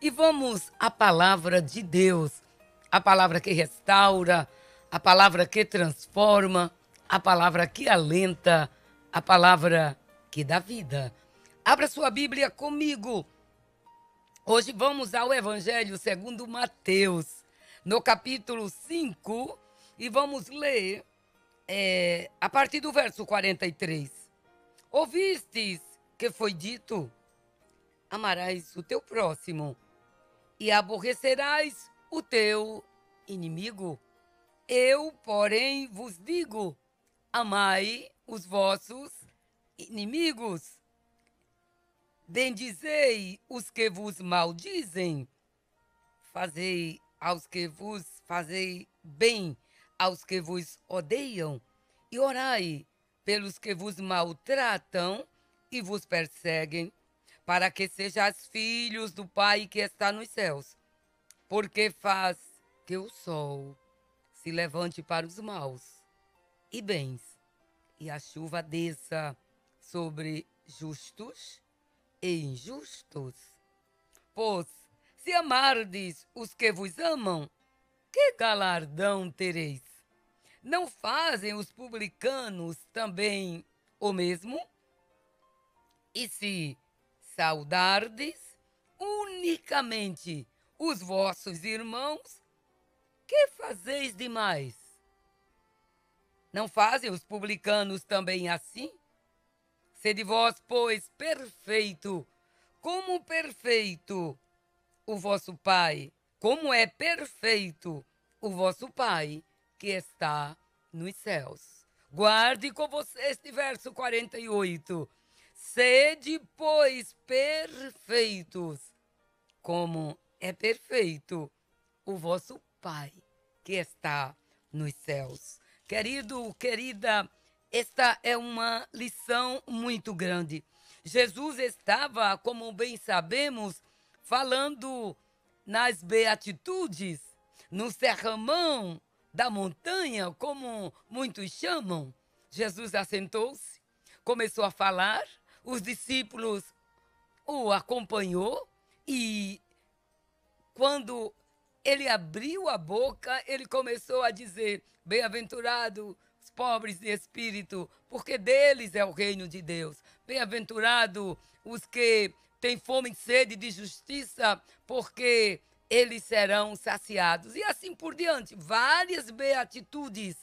e vamos à palavra de Deus, a palavra que restaura, a palavra que transforma, a palavra que alenta, a palavra que dá vida. Abra sua Bíblia comigo. Hoje vamos ao Evangelho segundo Mateus, no capítulo 5, e vamos ler é, a partir do verso 43. Ouvistes que foi dito: amarás o teu próximo e aborrecerás o teu inimigo. Eu, porém, vos digo: amai os vossos inimigos. Bendizei os que vos maldizem. Fazei aos que vos fazei bem, aos que vos odeiam, e orai pelos que vos maltratam e vos perseguem, para que sejais filhos do Pai que está nos céus, porque faz que o sol se levante para os maus e bens, e a chuva desça sobre justos e injustos. Pois, se amardes os que vos amam, que galardão tereis? Não fazem os publicanos também o mesmo? E se saudardes unicamente os vossos irmãos, que fazeis demais? Não fazem os publicanos também assim? Sede vós, pois, perfeito, como perfeito o vosso Pai, como é perfeito o vosso Pai que está nos céus. Guarde com você este verso 48. Sede, pois, perfeitos, como é perfeito o vosso Pai que está nos céus. Querido, querida, esta é uma lição muito grande. Jesus estava, como bem sabemos, falando nas beatitudes, no sermão da montanha, como muitos chamam. Jesus assentou-se, começou a falar, os discípulos o acompanhou e quando ele abriu a boca, ele começou a dizer: Bem-aventurado os pobres de espírito, porque deles é o reino de Deus. Bem-aventurado os que têm fome e sede de justiça, porque eles serão saciados. E assim por diante, várias beatitudes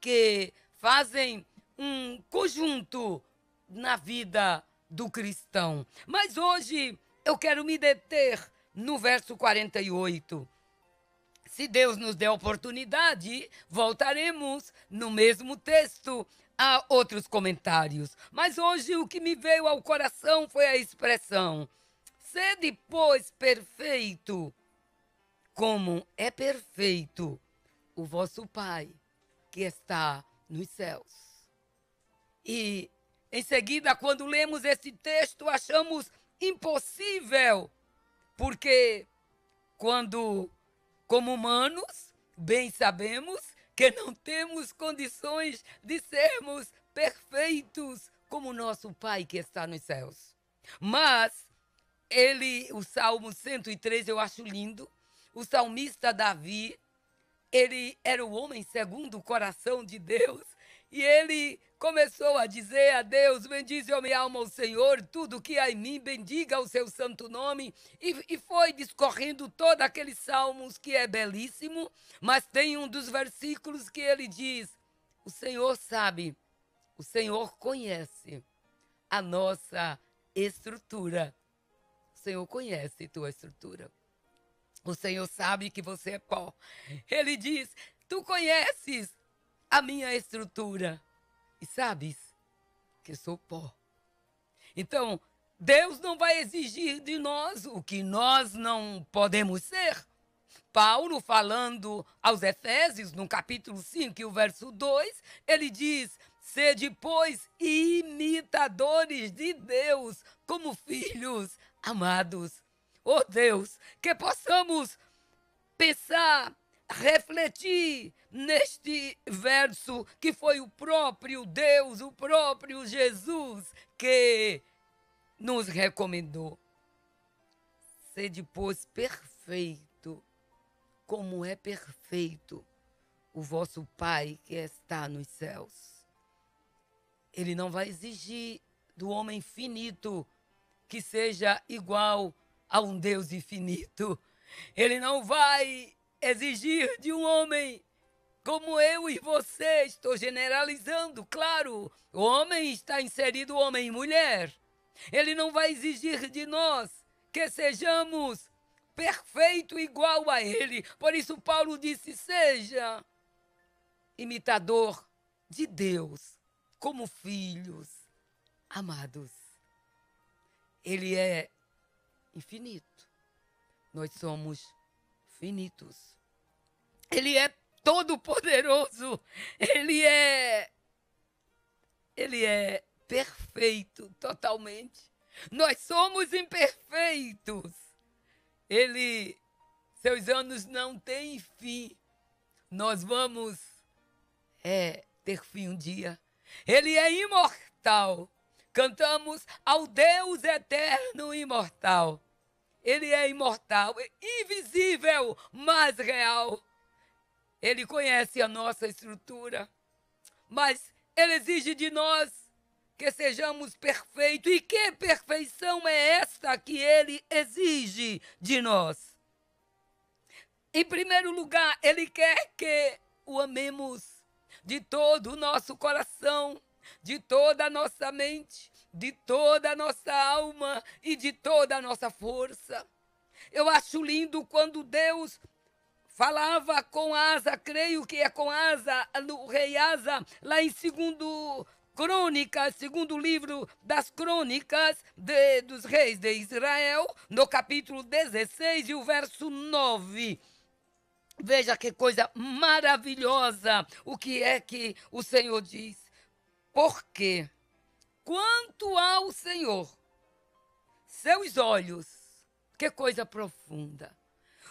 que fazem um conjunto na vida do cristão. Mas hoje eu quero me deter no verso 48 se Deus nos der oportunidade, voltaremos no mesmo texto a outros comentários. Mas hoje o que me veio ao coração foi a expressão: sede, pois, perfeito, como é perfeito o vosso Pai que está nos céus. E em seguida, quando lemos esse texto, achamos impossível, porque quando como humanos, bem sabemos que não temos condições de sermos perfeitos como nosso Pai que está nos céus. Mas ele, o Salmo 103, eu acho lindo. O salmista Davi, ele era o homem segundo o coração de Deus e ele começou a dizer a Deus: Bendize, ó minha alma, o Senhor, tudo que há em mim, bendiga o seu santo nome. E, e foi discorrendo todos aqueles salmos que é belíssimo, mas tem um dos versículos que ele diz: O Senhor sabe, o Senhor conhece a nossa estrutura. O Senhor conhece tua estrutura. O Senhor sabe que você é pó. Ele diz: Tu conheces a minha estrutura e sabes que sou pó. Então, Deus não vai exigir de nós o que nós não podemos ser. Paulo, falando aos Efésios, no capítulo 5, e o verso 2, ele diz: Sede, pois, imitadores de Deus, como filhos amados. Oh Deus, que possamos pensar refletir neste verso que foi o próprio Deus, o próprio Jesus que nos recomendou. Sede, pois, perfeito, como é perfeito o vosso Pai que está nos céus. Ele não vai exigir do homem finito que seja igual a um Deus infinito. Ele não vai exigir de um homem como eu e você, estou generalizando, claro. O homem está inserido homem e mulher. Ele não vai exigir de nós que sejamos perfeito igual a ele. Por isso Paulo disse: "Seja imitador de Deus, como filhos amados. Ele é infinito. Nós somos finitos. Ele é todo poderoso. Ele é ele é perfeito totalmente. Nós somos imperfeitos. Ele seus anos não têm fim. Nós vamos é ter fim um dia. Ele é imortal. Cantamos ao Deus eterno imortal. Ele é imortal, invisível, mas real. Ele conhece a nossa estrutura, mas ele exige de nós que sejamos perfeitos. E que perfeição é esta que ele exige de nós? Em primeiro lugar, ele quer que o amemos de todo o nosso coração, de toda a nossa mente, de toda a nossa alma e de toda a nossa força. Eu acho lindo quando Deus falava com Asa, creio que é com Asa, no rei Asa, lá em segundo Crônicas, segundo livro das Crônicas de, dos Reis de Israel, no capítulo 16 e o verso 9. Veja que coisa maravilhosa o que é que o Senhor diz. Porque quanto ao Senhor, seus olhos, que coisa profunda.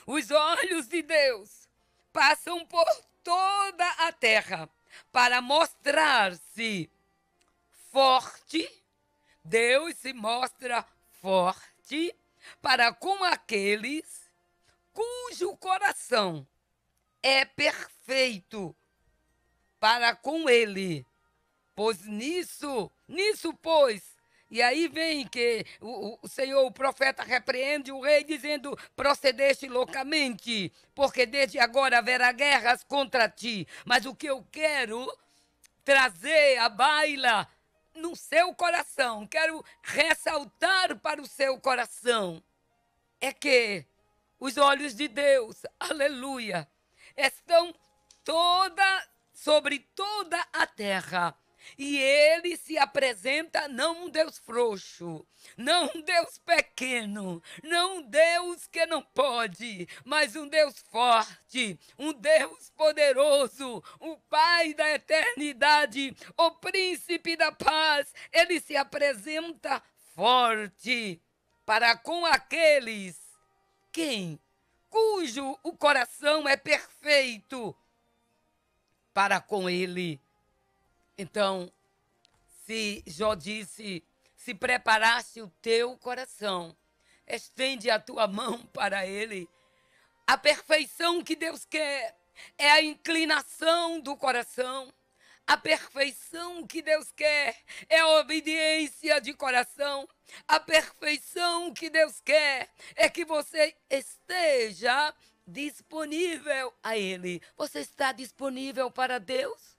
Os olhos de Deus passam por toda a terra para mostrar-se forte. Deus se mostra forte para com aqueles cujo coração é perfeito para com ele. Pois nisso, nisso, pois, e aí vem que o, o, Senhor, o profeta, repreende o rei, dizendo: procedeste loucamente, porque desde agora haverá guerras contra ti. Mas o que eu quero trazer à baila no seu coração, quero ressaltar para o seu coração, é que os olhos de Deus, aleluia, estão toda sobre toda a terra. E ele se apresenta não um Deus frouxo, não um Deus pequeno, não um Deus que não pode, mas um Deus forte, um Deus poderoso, o Pai da eternidade, o príncipe da paz. Ele se apresenta forte para com aqueles quem cujo o coração é perfeito para com ele. Então, se Jó disse: se preparasse o teu coração, estende a tua mão para ele. A perfeição que Deus quer é a inclinação do coração. A perfeição que Deus quer é a obediência de coração. A perfeição que Deus quer é que você esteja disponível a Ele. Você está disponível para Deus?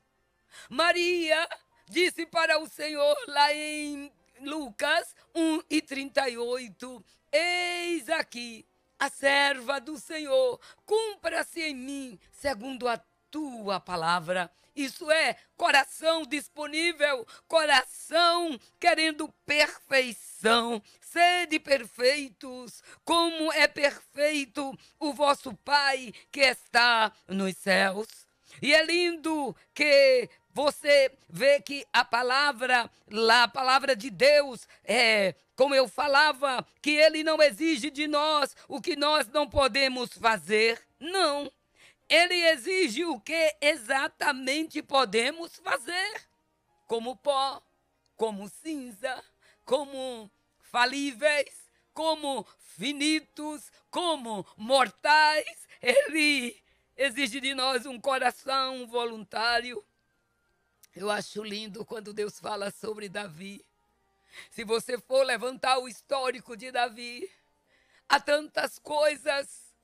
Maria disse para o Senhor lá em Lucas 1 e 38: Eis aqui a serva do Senhor, cumpra-se em mim segundo a tua palavra. Isso é coração disponível, coração querendo perfeição. Sede perfeitos, como é perfeito o vosso Pai que está nos céus. E é lindo que você vê que a palavra a palavra de Deus, é, como eu falava, que ele não exige de nós o que nós não podemos fazer. Não. Ele exige o que exatamente podemos fazer, como pó, como cinza, como falíveis, como finitos, como mortais, ele exige de nós um coração voluntário. Eu acho lindo quando Deus fala sobre Davi. Se você for levantar o histórico de Davi, há tantas coisas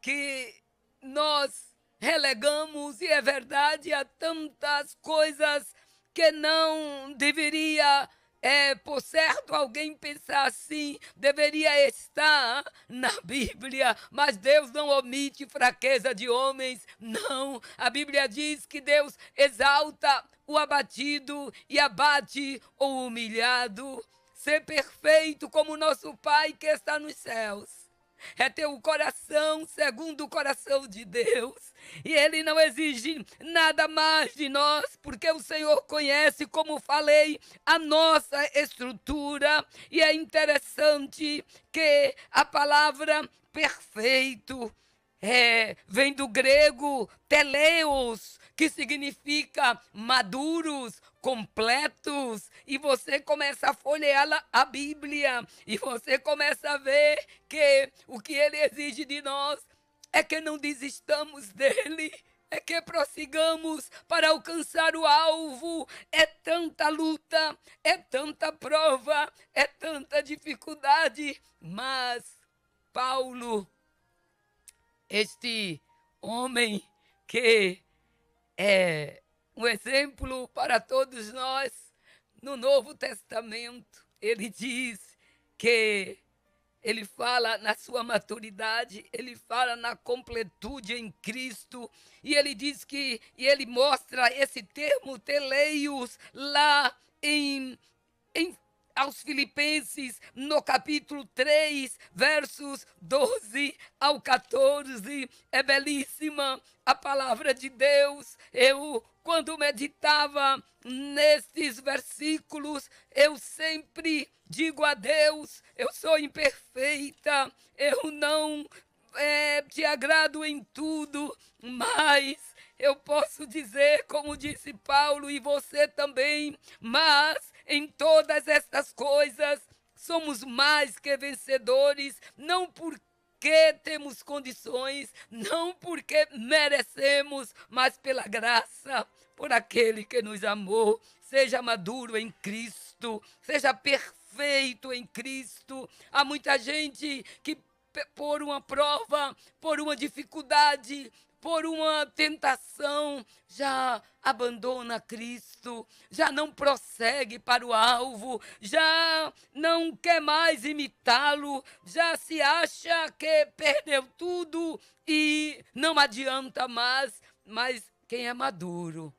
que nós relegamos, e é verdade, há tantas coisas que não deveria é, por certo, alguém pensar assim, deveria estar na Bíblia, mas Deus não omite fraqueza de homens, não. A Bíblia diz que Deus exalta o abatido e abate o humilhado. Ser perfeito como nosso Pai que está nos céus é ter o coração segundo o coração de Deus. E Ele não exige nada mais de nós, porque o Senhor conhece, como falei, a nossa estrutura. E é interessante que a palavra perfeito é, vem do grego teleos, que significa maduros, completos, e você começa a folhear a Bíblia, e você começa a ver que o que ele exige de nós é que não desistamos dele, é que prossigamos para alcançar o alvo. É tanta luta, é tanta prova, é tanta dificuldade, mas Paulo, este homem que é um exemplo para todos nós. No Novo Testamento, ele diz que ele fala na sua maturidade, ele fala na completude em Cristo, e ele diz que, e ele mostra esse termo teleios lá em, em aos Filipenses, no capítulo 3, versos 12 ao 14. É belíssima a palavra de Deus. Eu, quando meditava nestes versículos, eu sempre digo a Deus: eu sou imperfeita, eu não é, te agrado em tudo, mas eu posso dizer, como disse Paulo, e você também, mas em todas estas coisas, somos mais que vencedores, não porque temos condições, não porque merecemos, mas pela graça, por aquele que nos amou. Seja maduro em Cristo, seja perfeito em Cristo. Há muita gente que por uma prova, por uma dificuldade, por uma tentação, já abandona Cristo, já não prossegue para o alvo, já não quer mais imitá-lo, já se acha que perdeu tudo e não adianta mais. Mas quem é maduro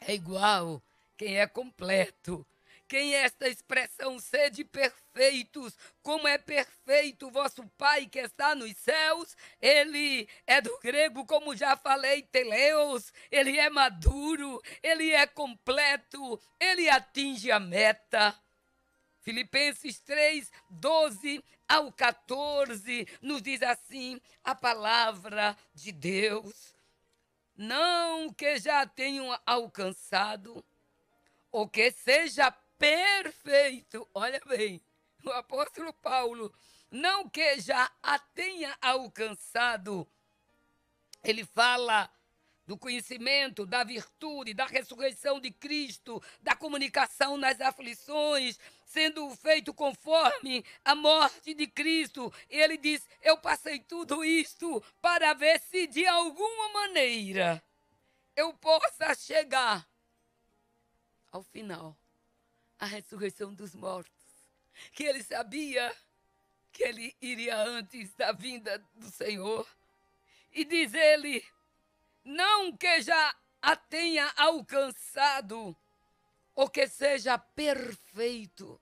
é igual quem é completo quem é esta expressão sede perfeitos, como é perfeito o vosso Pai que está nos céus? Ele é do grego, como já falei, teleos, ele é maduro, ele é completo, ele atinge a meta. Filipenses 3, 12 ao 14 nos diz assim a palavra de Deus. Não que já tenham alcançado, ou que seja perfeito. Olha bem, o apóstolo Paulo, não que já a tenha alcançado, ele fala do conhecimento, da virtude, da ressurreição de Cristo, da comunicação nas aflições, sendo feito conforme a morte de Cristo. Ele diz: Eu passei tudo isto para ver se de alguma maneira eu possa chegar ao final a ressurreição dos mortos. Que ele sabia que ele iria antes da vinda do Senhor. E diz ele: não que já a tenha alcançado, ou que seja perfeito,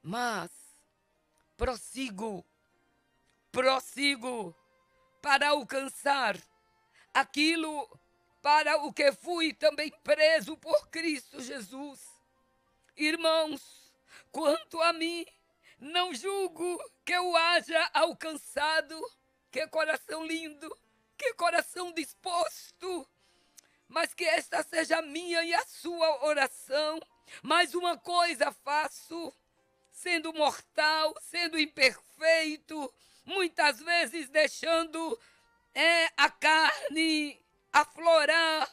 mas prossigo, prossigo para alcançar aquilo para o que fui também preso por Cristo Jesus. Irmãos, quanto a mim, não julgo que eu haja alcançado. Que coração lindo, que coração disposto. Mas que esta seja a minha e a sua oração. Mais uma coisa faço, sendo mortal, sendo imperfeito, muitas vezes deixando é, a carne aflorar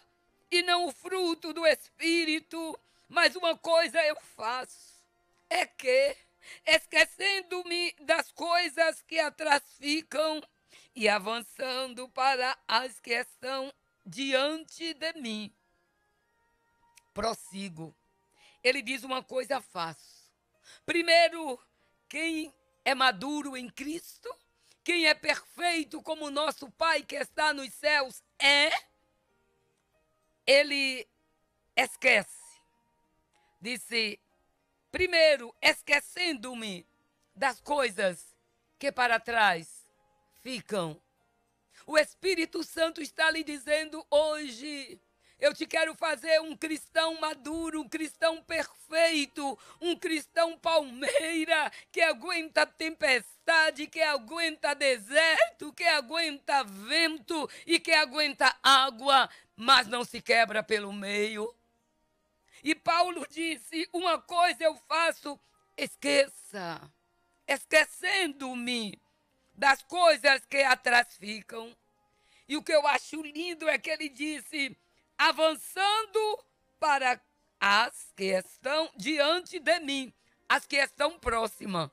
e não o fruto do Espírito. Mas uma coisa eu faço, é que, esquecendo-me das coisas que atrás ficam e avançando para as que estão diante de mim, prossigo. Ele diz uma coisa faço. Primeiro, quem é maduro em Cristo, quem é perfeito como nosso Pai que está nos céus é, ele esquece. Disse, primeiro, esquecendo-me das coisas que para trás ficam. O Espírito Santo está lhe dizendo hoje, eu te quero fazer um cristão maduro, um cristão perfeito, um cristão palmeira, que aguenta tempestade, que aguenta deserto, que aguenta vento e que aguenta água, mas não se quebra pelo meio. E Paulo disse: Uma coisa eu faço, esqueça, esquecendo-me das coisas que atrás ficam. E o que eu acho lindo é que ele disse: avançando para as que estão diante de mim, as que estão próximas,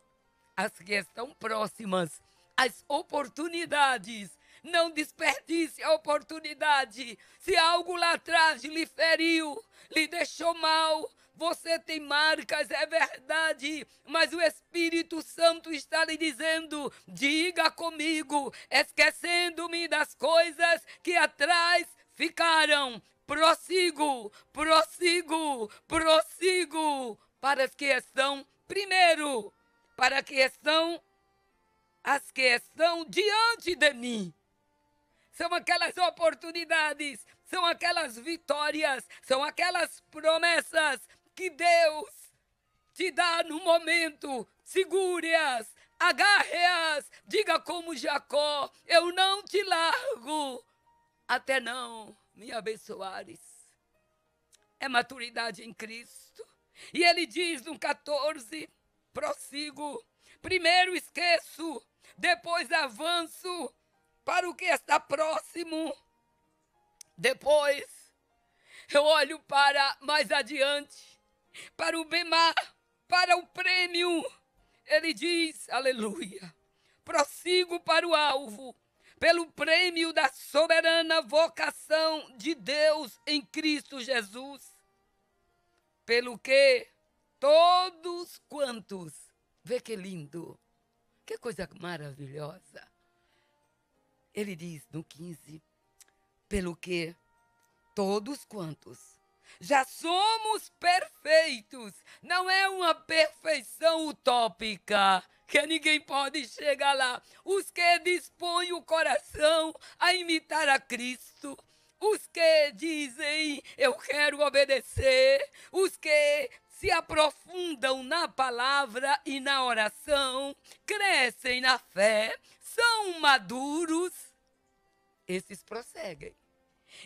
as que estão próximas, as oportunidades. Não desperdice a oportunidade. Se algo lá atrás lhe feriu, lhe deixou mal, você tem marcas, é verdade, mas o Espírito Santo está lhe dizendo: diga comigo, esquecendo-me das coisas que atrás ficaram, prossigo, prossigo, prossigo para as que estão primeiro, para que estão as que estão diante de mim. São aquelas oportunidades, são aquelas vitórias, são aquelas promessas que Deus te dá no momento. Segure-as, agarre-as, diga como Jacó: Eu não te largo até não me abençoares. É maturidade em Cristo. E ele diz no 14: prossigo. Primeiro esqueço, depois avanço para o que está próximo. Depois eu olho para mais adiante, para o bemar, para o prêmio. Ele diz: Aleluia. Prossigo para o alvo pelo prêmio da soberana vocação de Deus em Cristo Jesus, pelo que todos quantos, vê que lindo, que coisa maravilhosa. Ele diz no 15, pelo que todos quantos já somos perfeitos, não é uma perfeição utópica que ninguém pode chegar lá. Os que dispõem o coração a imitar a Cristo. Os que dizem, eu quero obedecer. Os que se aprofundam na palavra e na oração, crescem na fé, são maduros. Esses prosseguem.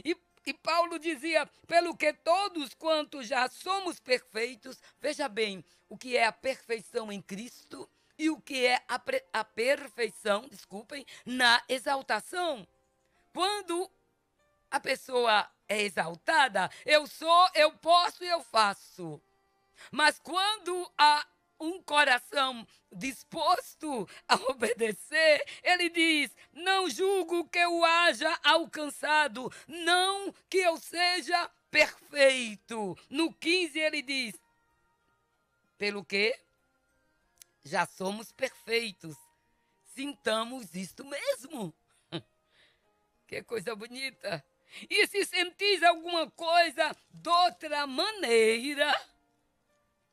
E e Paulo dizia: pelo que todos quantos já somos perfeitos, veja bem o que é a perfeição em Cristo e o que é a, a perfeição, desculpem, na exaltação. Quando a pessoa é exaltada, eu sou, eu posso e eu faço. Mas quando há um coração disposto a obedecer, ele diz: Não julgo que eu haja alcançado, não que eu seja perfeito. No 15 ele diz: Pelo que? já somos perfeitos. Sintamos isto mesmo. Que coisa bonita. E se sentis alguma coisa de outra maneira,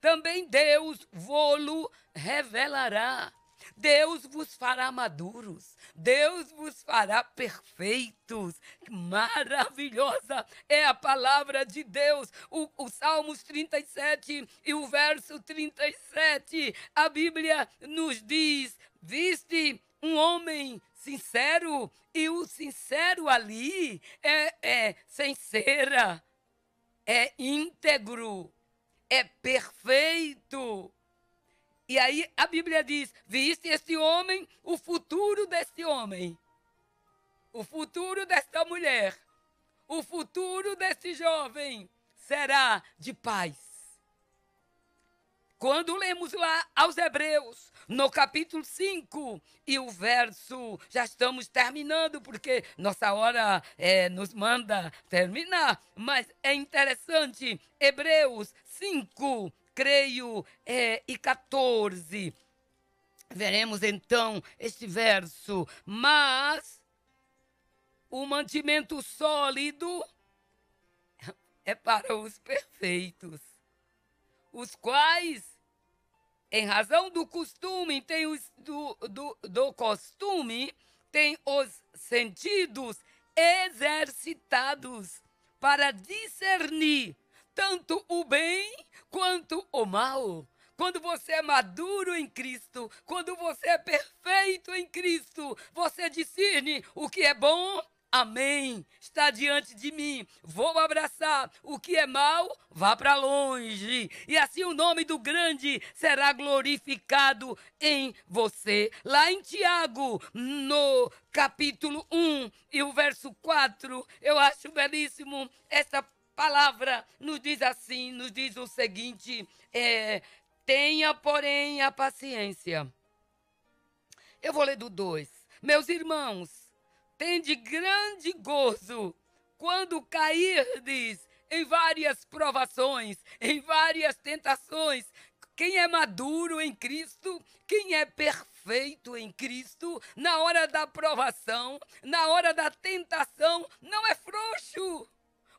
também Deus vô-lo revelará. Deus vos fará maduros, Deus vos fará perfeitos. Maravilhosa é a palavra de Deus. O, o Salmos 37 e o verso 37, a Bíblia nos diz: Viste um homem sincero, e o sincero ali é, é é íntegro, é perfeito. E aí a Bíblia diz: viste este homem, o futuro deste homem, o futuro desta mulher, o futuro deste jovem será de paz. Quando lemos lá aos Hebreus, no capítulo 5, e o verso, já estamos terminando, porque nossa hora é, nos manda terminar, mas é interessante, Hebreus 5, creio, é, e 14. Veremos então este verso, mas o mantimento sólido é para os perfeitos os quais, em razão do costume, tem os, do, do, do costume, têm os sentidos exercitados para discernir tanto o bem quanto o mal. Quando você é maduro em Cristo, quando você é perfeito em Cristo, você discerne o que é bom Amém. Está diante de mim. Vou abraçar. O que é mal, vá para longe. E assim o nome do grande será glorificado em você. Lá em Tiago, no capítulo 1 e o verso 4, eu acho belíssimo essa palavra. Nos diz assim: nos diz o seguinte: é, tenha, porém, a paciência. Eu vou ler do 2. Meus irmãos, tende grande gozo quando cairdes em várias provações, em várias tentações. Quem é maduro em Cristo, quem é perfeito em Cristo, na hora da provação, na hora da tentação, não é frouxo.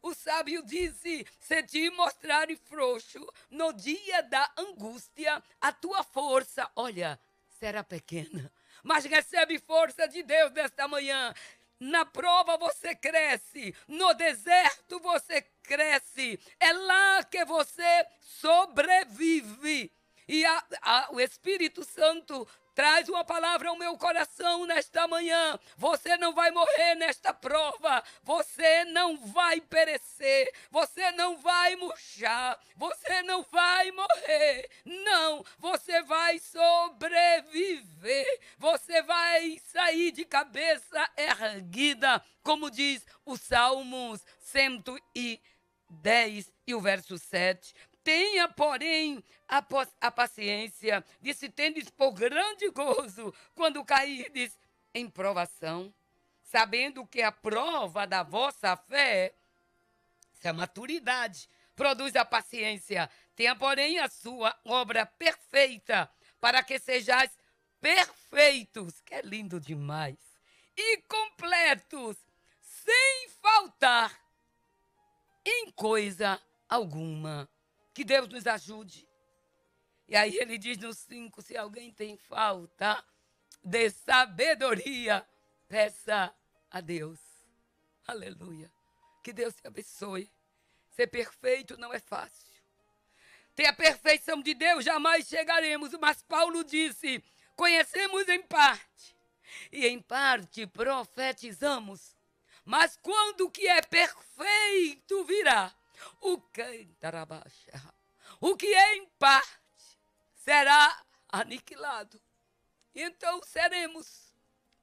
O sábio disse: se te mostrares frouxo no dia da angústia, a tua força, olha, será pequena mas recebe força de Deus nesta manhã. Na prova você cresce, no deserto você cresce, é lá que você sobrevive. E a, a, o Espírito Santo Traz uma palavra ao meu coração nesta manhã. Você não vai morrer nesta prova. Você não vai perecer. Você não vai murchar. Você não vai morrer. Não, você vai sobreviver. Você vai sair de cabeça erguida, como diz o Salmos 110 e o verso 7. Tenha, porém, a, a paciência de se tendes por grande gozo quando cairdes em provação, sabendo que a prova da vossa fé, se a maturidade, produz a paciência. Tenha, porém, a sua obra perfeita, para que sejais perfeitos, que é lindo demais, e completos, sem faltar em coisa alguma. Que Deus nos ajude. E aí ele diz no 5: se alguém tem falta de sabedoria, peça a Deus. Aleluia. Que Deus te abençoe. Ser perfeito não é fácil. Ter a perfeição de Deus jamais chegaremos, mas Paulo disse: conhecemos em parte, e em parte profetizamos. Mas quando o que é perfeito virá, o o que é em parte será aniquilado. Então seremos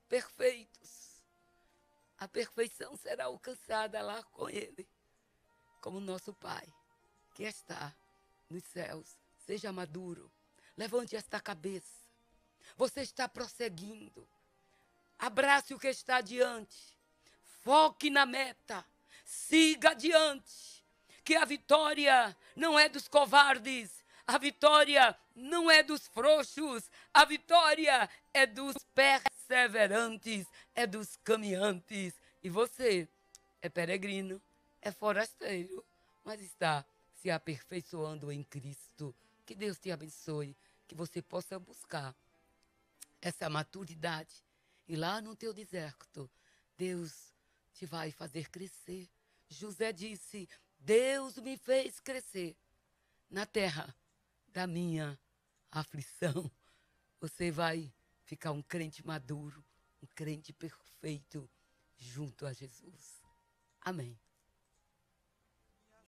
perfeitos. A perfeição será alcançada lá com Ele, como nosso Pai, que está nos céus. Seja maduro, levante esta cabeça. Você está prosseguindo. Abrace o que está diante. Foque na meta. Siga adiante que a vitória não é dos covardes, a vitória não é dos frouxos, a vitória é dos perseverantes, é dos caminhantes. E você é peregrino, é forasteiro, mas está se aperfeiçoando em Cristo. Que Deus te abençoe, que você possa buscar essa maturidade. E lá no teu deserto, Deus te vai fazer crescer. José disse: Deus me fez crescer na terra da minha aflição. Você vai ficar um crente maduro, um crente perfeito junto a Jesus. Amém.